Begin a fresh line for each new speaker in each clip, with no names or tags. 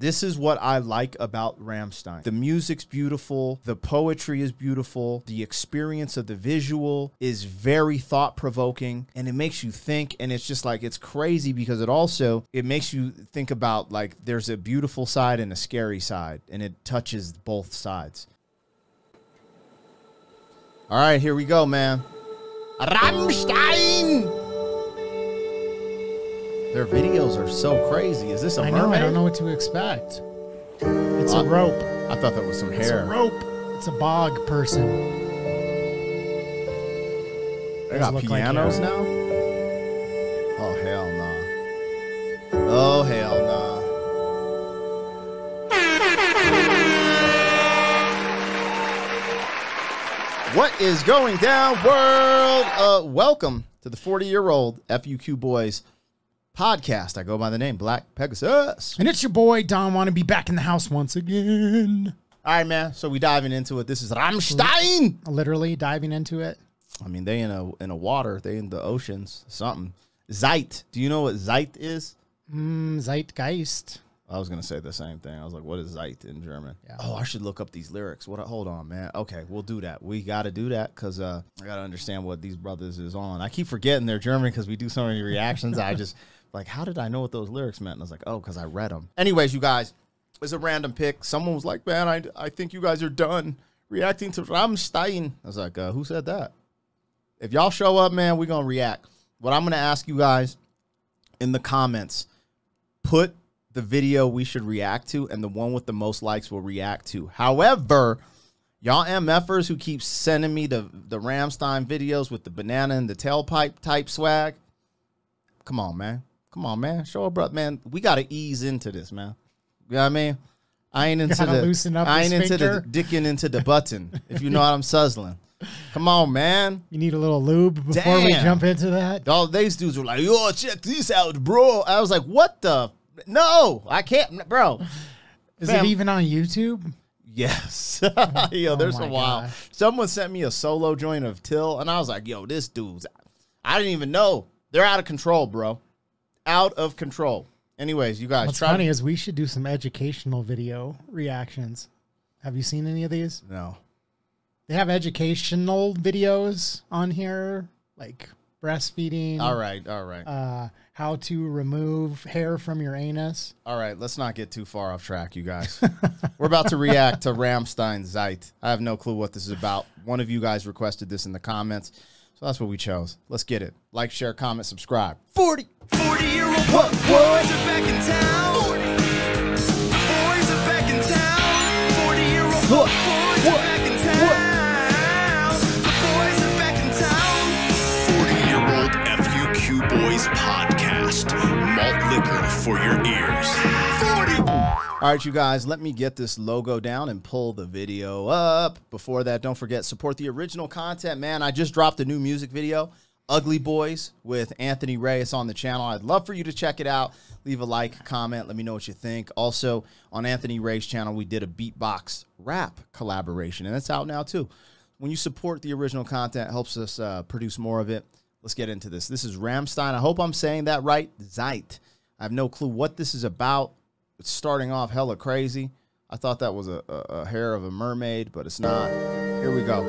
This is what I like about Rammstein. The music's beautiful, the poetry is beautiful, the experience of the visual is very thought provoking, and it makes you think. And it's just like it's crazy because it also it makes you think about like there's a beautiful side and a scary side, and it touches both sides. All right, here we go, man. Rammstein. Their videos are so crazy. Is this a
I
mermaid?
know. I don't know what to expect. It's a rope.
I thought that was some
It's
hair.
a rope. It's a bog person.
They got
look like
pianos now. Oh hell no! Oh hell no! What is going down, world? Uh, welcome to the 40 year old FUQ Boys podcast. I go by the name Black Pegasus.
And it's your boy Don. Want to be back in the house once again?
All right, man. So we diving into it. This is Rammstein.
Literally diving into it.
I mean, they in a in a water. They in the oceans. Something. Zeit. Do you know what Zeit is?
Mm, Zeitgeist.
I was gonna say the same thing. I was like, "What is Zeit in German?"
Yeah.
Oh, I should look up these lyrics. What? Hold on, man. Okay, we'll do that. We got to do that because uh, I got to understand what these brothers is on. I keep forgetting they're German because we do so many reactions. I just like, how did I know what those lyrics meant? And I was like, oh, because I read them. Anyways, you guys, it's a random pick. Someone was like, man, I I think you guys are done reacting to Rammstein. I was like, uh, who said that? If y'all show up, man, we're gonna react. What I'm gonna ask you guys in the comments, put the video we should react to, and the one with the most likes will react to. However, y'all MFers who keep sending me the the Rammstein videos with the banana and the tailpipe type swag, come on, man. Come on, man. Show up, bro. Man, we gotta ease into this, man. You know what I mean? I ain't into the
loosen up
I ain't into the dicking into the button, if you know what I'm suzzling. Come on, man.
You need a little lube before we jump into that.
All these dudes were like, "Yo, check this out, bro." I was like, "What the? No, I can't, bro."
Is
Fam.
it even on YouTube?
Yes, oh yo, there's
Oh
a while.
God.
Someone sent me a solo joint of Till, and I was like, "Yo, this dude's." I didn't even know they're out of control, bro. Out of control. Anyways, you guys
What's
try.
funny is we should do some educational video reactions. Have you seen any of these?
no,
They have educational videos on here, like breastfeeding.
all right, all right,
Uh, how to remove hair from your anus.
all right. Let's not get too far off track, you guys. We're about to react to Rammstein Zeit. I have no clue what this is about. One of you guys requested this in the comments, so that's what we chose. Let's get it. Like, share, comment, subscribe. Forty.
40 year old
What,
boys are back in town. Boys are back in town. 40 year old
What,
boys
what,
are back in town. The boys are back in town. 40 year old FUQ Boys podcast. Malt liquor for your ears. 40.
All right, you guys, let me get this logo down and pull the video up. Before that, don't forget support the original content, man. I just dropped a new music video, Ugly Boys with Anthony Ray. It's on the channel. I'd love for you to check it out. Leave a like, comment, let me know what you think. Also, on Anthony Ray's channel, we did a beatbox rap collaboration, and it's out now too. When you support the original content, it helps us uh, produce more of it. Let's get into this. This is Rammstein. I hope I'm saying that right. Zeit. I have no clue what this is about. It's starting off hella crazy. I thought that was a, a, a hair of a mermaid, but it's not. Here we go.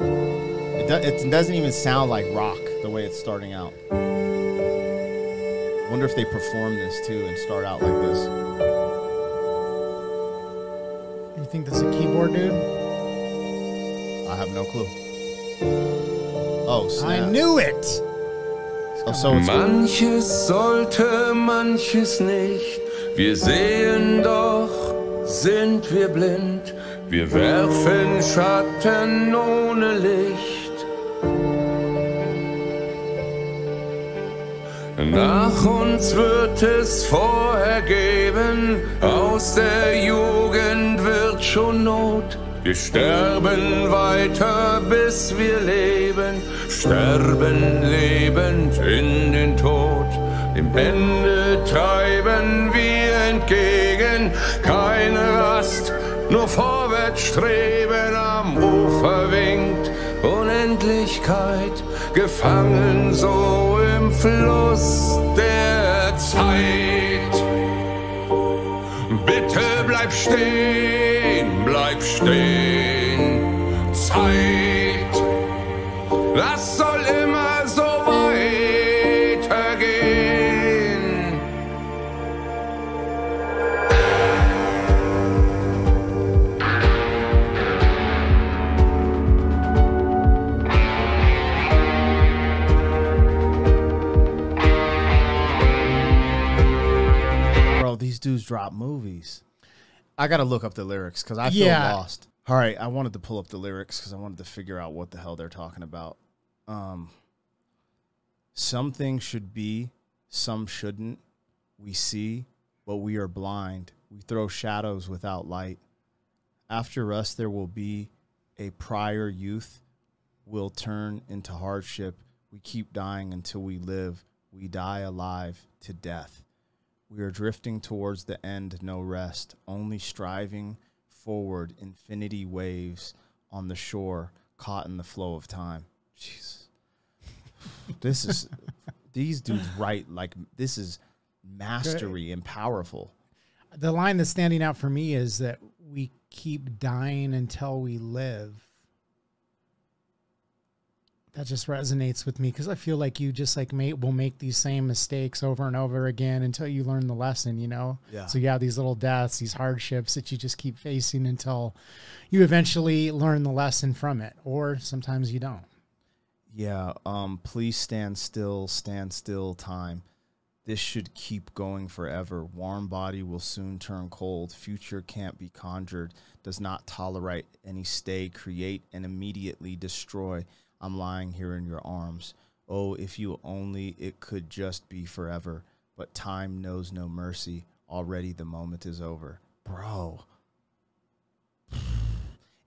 It, do, it doesn't even sound like rock the way it's starting out. Wonder if they perform this too and start out like this.
You think this is a keyboard dude?
I have no clue. Oh, snap.
I knew it.
Oh, so
Manches sollte, manches nicht. Wir sehen doch, sind wir blind. Wir werfen Schatten ohne Licht. Nach uns wird es vorher geben, aus der Jugend wird schon Not. Wir sterben weiter, bis wir leben, sterben lebend in den Tod. Dem Ende treiben wir entgegen, keine Rast, nur vorwärts streben, am Ufer winkt Unendlichkeit, gefangen so im Fluss der Zeit. bleib stehen, stehen. Zeit, das soll immer so weitergehen.
Bro, these dudes drop movies. I gotta look up the lyrics because I feel
Yeah.
lost. All right, I wanted to pull up the lyrics because I wanted to figure out what the hell they're talking about. Um, some things should be, some shouldn't. We see, but we are blind. We throw shadows without light. After us, there will be a prior youth will turn into hardship. We keep dying until we live. We die alive to death. We are drifting towards the end, no rest, only striving forward, infinity waves on the shore, caught in the flow of time. Jeez. This is, these dudes write like, this is mastery and powerful.
The line that's standing out for me is that we keep dying until we live. That just resonates with me because I feel like you just like may, will make these same mistakes over and over again until you learn the lesson, you know?
Yeah.
So you have these little deaths, these hardships that you just keep facing until you eventually learn the lesson from it. Or sometimes you don't.
Yeah, um, please stand still, stand still, time. This should keep going forever. Warm body will soon turn cold. Future can't be conjured, does not tolerate any stay, create, and immediately destroy. I'm lying here in your arms. Oh, if you only it could just be forever. But time knows no mercy. Already the moment is over. Bro.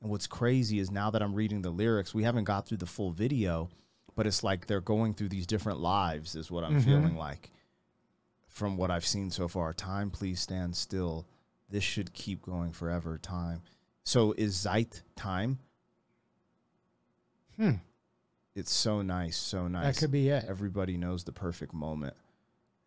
And what's crazy is now that I'm reading the lyrics, we haven't got through the full video, but it's like they're going through these different lives, is what I'm feeling like from what I've seen so far. Time, please stand still. This should keep going forever. Time. So is Zeit time?
Hmm.
It's so nice, so nice.
That could be it.
Everybody knows the perfect moment.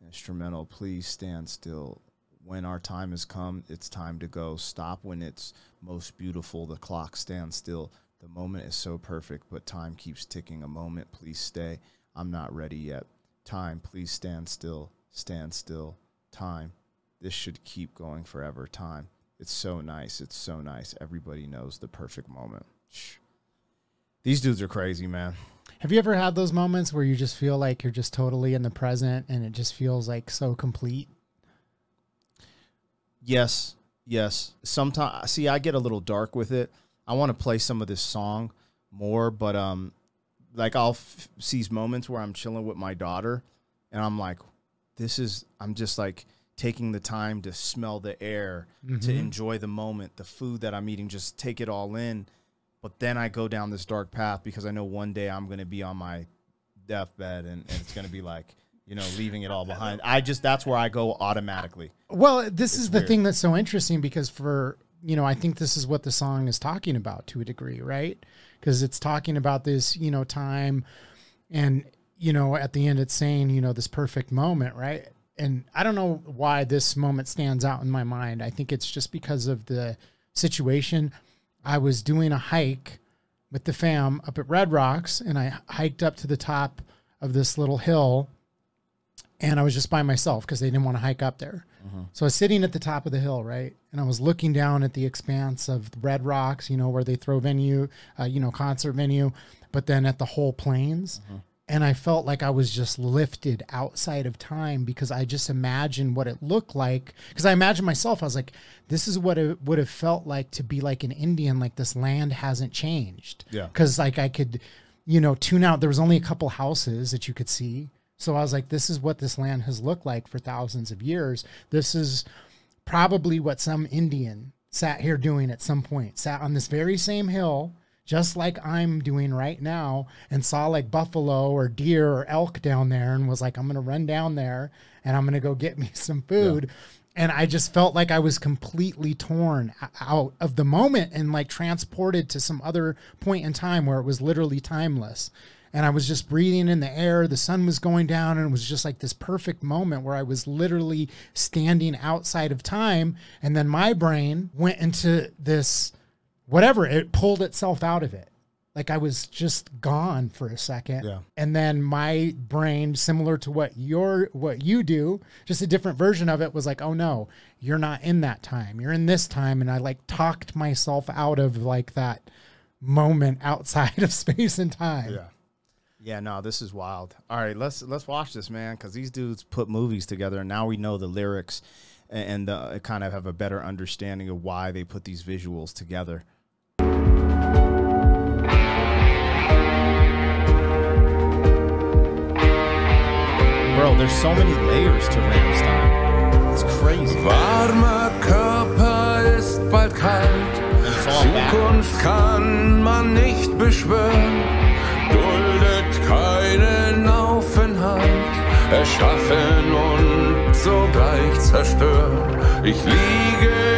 Instrumental, please stand still. When our time has come, it's time to go. Stop when it's most beautiful. The clock stands still. The moment is so perfect, but time keeps ticking. A moment, please stay. I'm not ready yet. Time, please stand still. Stand still. Time. This should keep going forever. Time. It's so nice. It's so nice. Everybody knows the perfect moment. Shh. These dudes are crazy, man.
Have you ever had those moments where you just feel like you're just totally in the present and it just feels like so complete?
Yes, yes. Sometimes, see, I get a little dark with it. I want to play some of this song more, but um, like I'll f- seize moments where I'm chilling with my daughter, and I'm like, this is. I'm just like taking the time to smell the air, to enjoy the moment, the food that I'm eating, just take it all in. But then I go down this dark path because I know one day I'm going to be on my deathbed, and, and it's going to be like. You know, leaving it all behind. I just that's where I go automatically.
Well, this is the
weird.
thing that's so interesting because for you know, I think this is what the song is talking about to a degree, right? Because it's talking about this, you know, time, and you know, at the end, it's saying, you know, this perfect moment, right? And I don't know why this moment stands out in my mind. I think it's just because of the situation. I was doing a hike with the fam up at Red Rocks, and I hiked up to the top of this little hill and I was just by myself because they didn't want to hike up there. So I was sitting at the top of the hill, right, and I was looking down at the expanse of Red Rocks, you know, where they throw venue, uh, you know, concert venue, but then at the whole plains. And I felt like I was just lifted outside of time because I just imagined what it looked like. Because I imagined myself, I was like, this is what it would have felt like to be like an Indian, like this land hasn't changed.
Yeah.
Because like I could, you know, tune out. There was only a couple houses that you could see. So I was like, this is what this land has looked like for thousands of years. This is probably what some Indian sat here doing at some point, sat on this very same hill, just like I'm doing right now, and saw like buffalo or deer or elk down there and was like, I'm going to run down there and I'm going to go get me some food. And I just felt like I was completely torn out of the moment and like transported to some other point in time where it was literally timeless. and I was just breathing in the air. The sun was going down, and it was just like this perfect moment where I was literally standing outside of time. And then my brain went into this whatever, it pulled itself out of it. Like I was just gone for a second.
Yeah.
And then my brain, similar to what your what you do, just a different version of it, was like, oh no, you're not in that time. You're in this time. And I like talked myself out of like that moment outside of space and time.
Yeah, Yeah, no, this is wild. All right, let's let's watch this, man, because these dudes put movies together, and now we know the lyrics, and, and uh, kind of have a better understanding of why they put these visuals together. Bro, there's so many layers to Ramstein. It's crazy.
Warmer Körper ist bald kalt. Zukunft kann man nicht beschwören. Duldet keinen Aufenthalt. Erschaffen und sogleich zerstören. Ich liege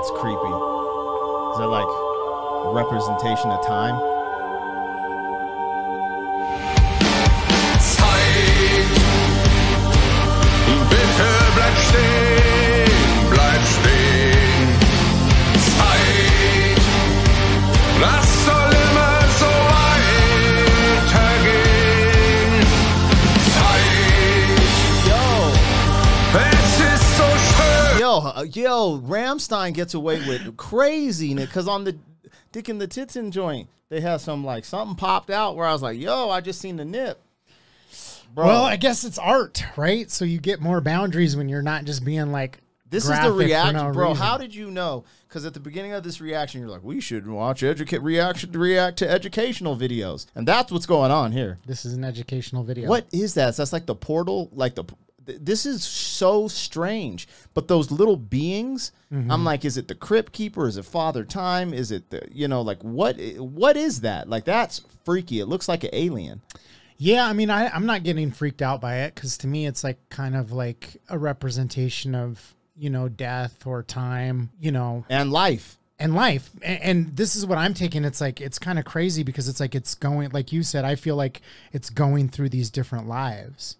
that's creepy. Is that like a representation of time? Uh, yo, Rammstein gets away with crazy because on the Dick and the Tittin joint, they had some like something popped out where I was like, yo, I just seen the nip. Bro,
Well, I guess it's art, right? So you get more boundaries when you're not just being like
this is the reaction,
no
bro.
reason.
How did you know? Because at the beginning of this reaction, you're like, we should watch educate reaction react to educational videos, and that's what's going on here.
this is an educational video.
What is that? That's like the portal. Like the. Th- This is so strange. But those little beings,
Mm-hmm.
I'm like, is it the crypt keeper? Is it Father Time? Is it the you know like what? What is that? Like that's freaky. It looks like an alien.
Yeah, I mean, I, I'm not getting freaked out by it because to me, it's like kind of like a representation of you know death or time, you know,
And life.
and life. And, and this is what I'm taking. It's like it's kind of crazy because it's like it's going, like you said, I feel like it's going through these different lives,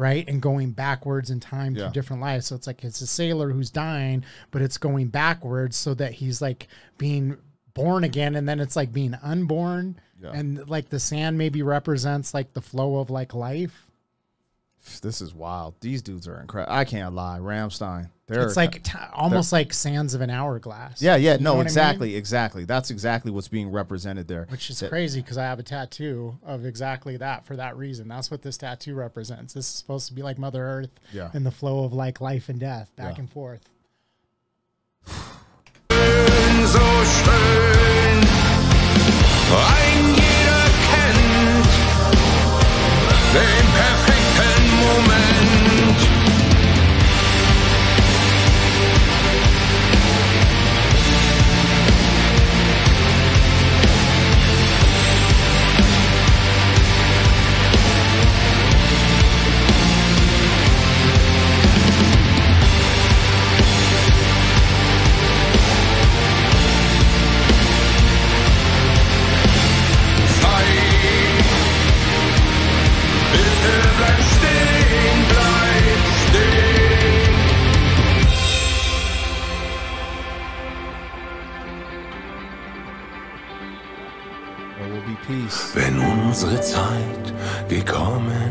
right, and going backwards in time
Yeah.
through different lives. So it's like it's a sailor who's dying, but it's going backwards so that he's like being born again, and then it's like being unborn.
Yeah.
And like the sand maybe represents like the flow of like life.
This is wild. These dudes are incredible. I can't lie. Rammstein. They're
It's like t- almost like sands of an hourglass.
yeah, yeah.
You
No,
what I mean?
exactly, exactly. That's exactly what's being represented there.
Which is
That-
crazy because I have a tattoo of exactly that for that reason. That's what this tattoo represents. This is supposed to be like Mother Earth
Yeah.
and the flow of like life and death back
Yeah.
and forth.
so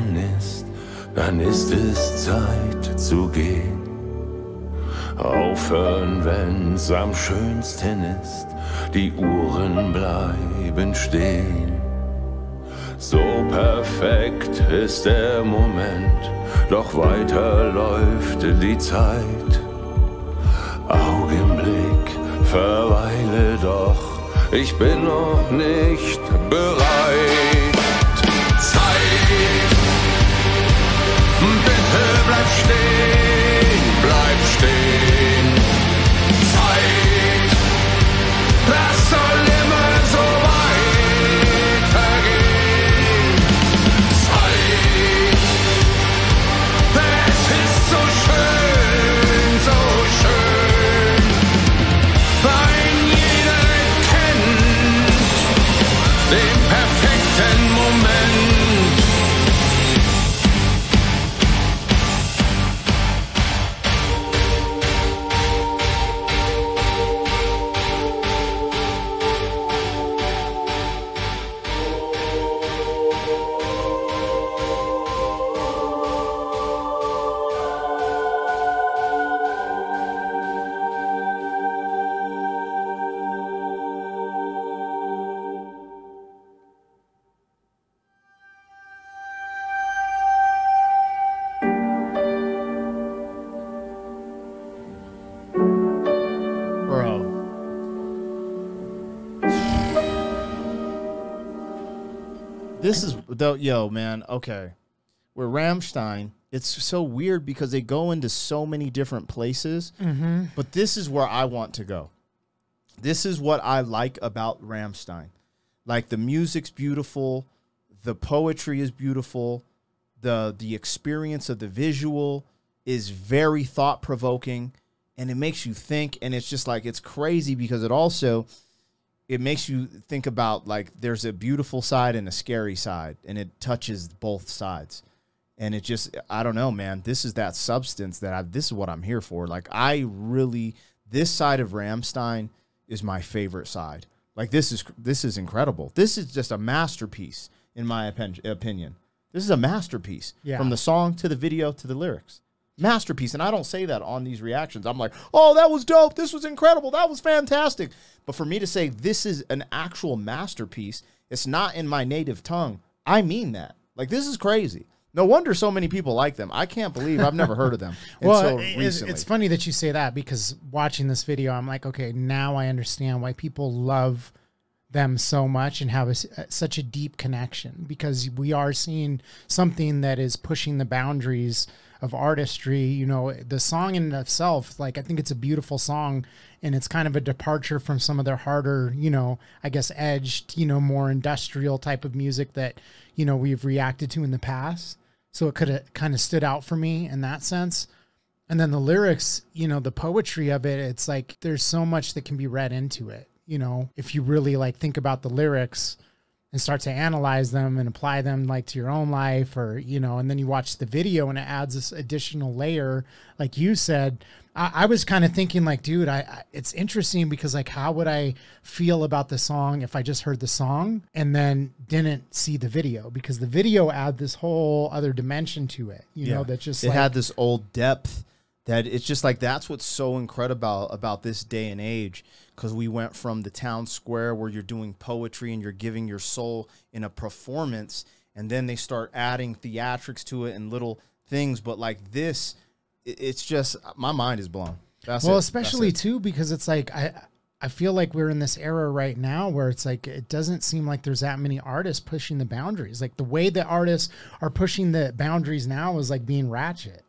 gekommen ist, dann ist es Zeit zu gehen. Aufhören, wenn's am schönsten ist, die Uhren bleiben stehen. So perfekt ist der Moment, doch weiter läuft die Zeit. Augenblick, verweile doch, ich bin noch nicht bereit. Bleib
this is though, yo, man. Okay, we're Rammstein, it's so weird because they go into so many different places.
Mm-hmm.
But this is where I want to go. This is what I like about Rammstein. Like the music's beautiful, the poetry is beautiful, the the experience of the visual is very thought provoking, and it makes you think. And it's just like it's crazy because it also it makes you think about like there's a beautiful side and a scary side, and it touches both sides and it just I don't know, man. This is that substance that I this is what I'm here for. Like I really this side of Rammstein is my favorite side. Like this is this is incredible. This is just a masterpiece in my opinion. This is a masterpiece
Yeah.
from the song to the video to the lyrics. Masterpiece, and I don't say that on these reactions. I'm like, "Oh, that was dope. This was incredible. That was fantastic." But for me to say this is an actual masterpiece, it's not in my native tongue. I mean that. Like this is crazy. No wonder so many people like them. I can't believe I've never heard of them
Well,
until
it's, it's funny that you say that because watching this video, I'm like, okay, now I understand why people love them so much and have a s uh, such a deep connection because we are seeing something that is pushing the boundaries of artistry. You know, the song in itself, like, I think it's a beautiful song and it's kind of a departure from some of their harder, you know, I guess edged, you know, more industrial type of music that, you know, we've reacted to in the past. So it could have kind of stood out for me in that sense. And then the lyrics, you know, the poetry of it, it's like there's so much that can be read into it. You know, if you really like think about the lyrics and start to analyze them and apply them like to your own life or, you know, and then you watch the video and it adds this additional layer. Like you said, I, I was kind of thinking like, dude, I, I it's interesting because like how would I feel about the song if I just heard the song and then didn't see the video? Because the video add this whole other dimension to it, you know, that just
it
like,
had this old depth that it's just like that's what's so incredible about this day and age because we went from the town square where you're doing poetry and you're giving your soul in a performance and then they start adding theatrics to it and little things but like this it's just my mind is blown. That's
well
it.
especially too because it's like i i feel like we're in this era right now where it's like it doesn't seem like there's that many artists pushing the boundaries. Like the way that artists are pushing the boundaries now is like being ratchet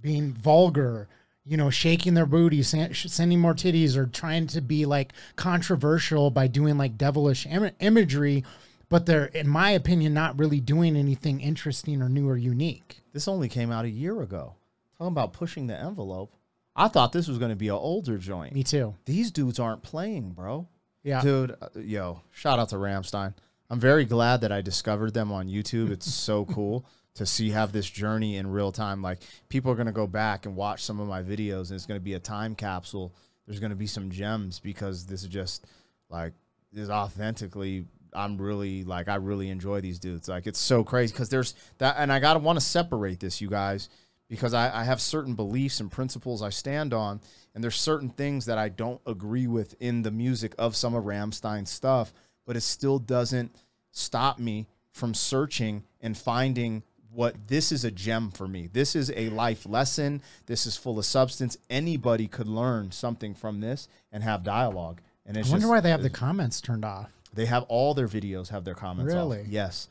being vulgar you know shaking their booty sending more titties or trying to be like controversial by doing like devilish Im- imagery but they're in my opinion not really doing anything interesting or new or unique.
This only came out a year ago. Talking about pushing the envelope i thought this was going to be an older joint.
Me too.
These dudes aren't playing bro.
Yeah.
Dude, uh, yo, shout out to Rammstein. I'm very glad that I discovered them on YouTube. It's so cool to see have this journey in real time. Like people are gonna go back and watch some of my videos, and it's gonna be a time capsule. There's gonna be some gems because this is just like is authentically. I'm really like I really enjoy these dudes. Like it's so crazy because there's that, and I gotta want to separate this, you guys, because I, I have certain beliefs and principles I stand on, and there's certain things that I don't agree with in the music of some of Rammstein's stuff, but it still doesn't stop me from searching and finding what this is a gem for me. This is a life lesson. This is full of substance. Anybody could learn something from this and have dialogue. And it's
i wonder
just-
why they have the comments turned off
they have all their videos have their comments off.
Really?
Yes.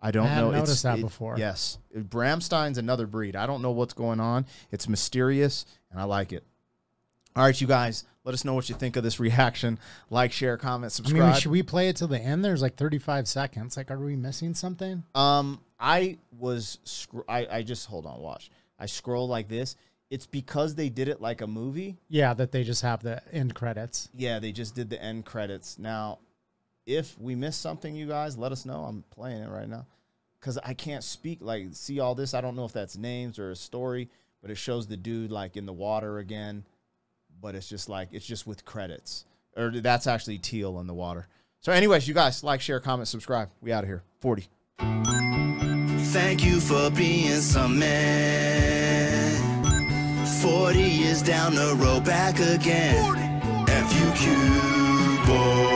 I don't
I
know.
noticed that
it-
before.
Yes. Bramstein's another breed. I don't know what's going on. It's mysterious and I like it. All right, you guys, let us know what you think of this reaction. Like, share, comment,
I
subscribe.
mean, should we play it till the end? There's like 35 seconds. Like, are we missing something?
Um, I was I I just hold on, watch. I scroll like this. It's because they did it like a movie.
Yeah, that they just have the end credits.
Yeah, they just did the end credits. Now, if we miss something, you guys, let us know. I'm playing it right now because I can't speak like see all this. I don't know if that's names or a story, but it shows the dude like in the water again. But it's just like it's just with credits, or that's actually Till in the water. So, anyways, you guys like, share, comment, subscribe. We out of here. Forty.
Thank you for being some man. 40 years down the road, back again. FUQ boy.